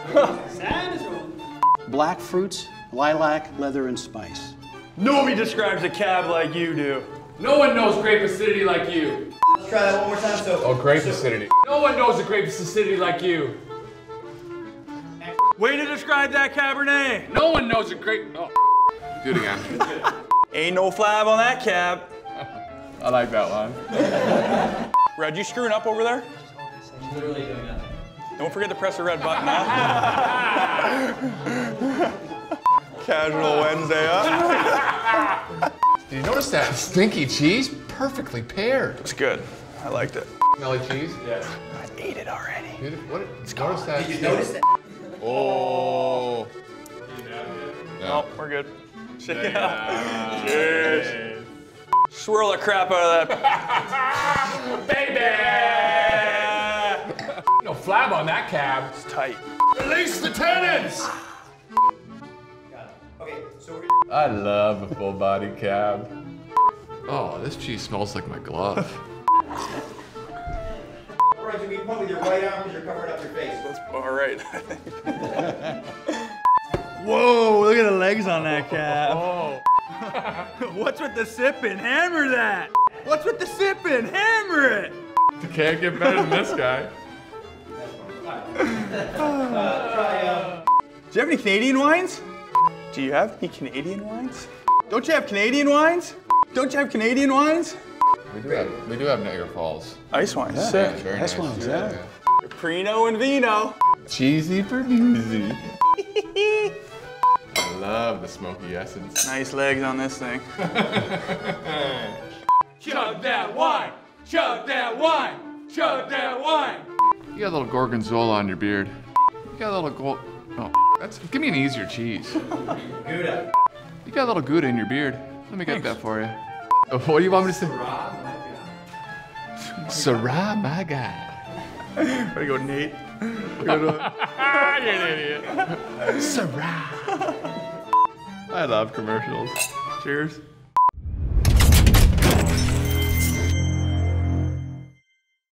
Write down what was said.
Sand is rolling. Black fruits, lilac, leather, and spice. Nobody describes a cab like you do. No one knows grape acidity like you. Let's try that one more time. So, Oh, grape acidity. No one knows a grape acidity like you. Way to describe that Cabernet. No one knows a grape. Oh. Do it again. Ain't no flab on that cab. I like that one. Red, you screwing up over there? Literally doing nothing. Don't forget to press the red button, huh? Casual Wednesday, huh? Did you notice that stinky cheese? Perfectly paired. It's good. I liked it. Smelly cheese? Yes. I ate it already. Dude, what? Notice that. Did you notice that? Oh. Oh, we're good. Cheers. Swirl the crap out of that. Flab on that cab. It's tight. Release the tannins! Okay, so I love a full body cab. Oh, this cheese smells like my glove. going to be pump with your right arm because you're covering up your face. That's all right, Whoa, look at the legs on that cab. Oh. What's with the sipping? Hammer that. What's with the sipping? Hammer it. You can't get better than this guy. Uh, uh. Do you have any Canadian wines? Do you have any Canadian wines? Don't you have Canadian wines? Don't you have Canadian wines? We do have, we do have Niagara Falls. Ice wines. Yeah, Sick. very That's nice. ones, yeah. Prino and vino. Cheesy for music. I love the smoky essence. Nice legs on this thing. Chug that wine! Chug that wine! Chug that wine! You got a little gorgonzola on your beard. You got a little gold. Oh, that's. Give me an easier cheese. Gouda. You got a little Gouda in your beard. Let me get that for you. Oh, what do you want me to say? Syrah, my guy. Way to go, Nate. You're an idiot. Syrah. I love commercials. Cheers.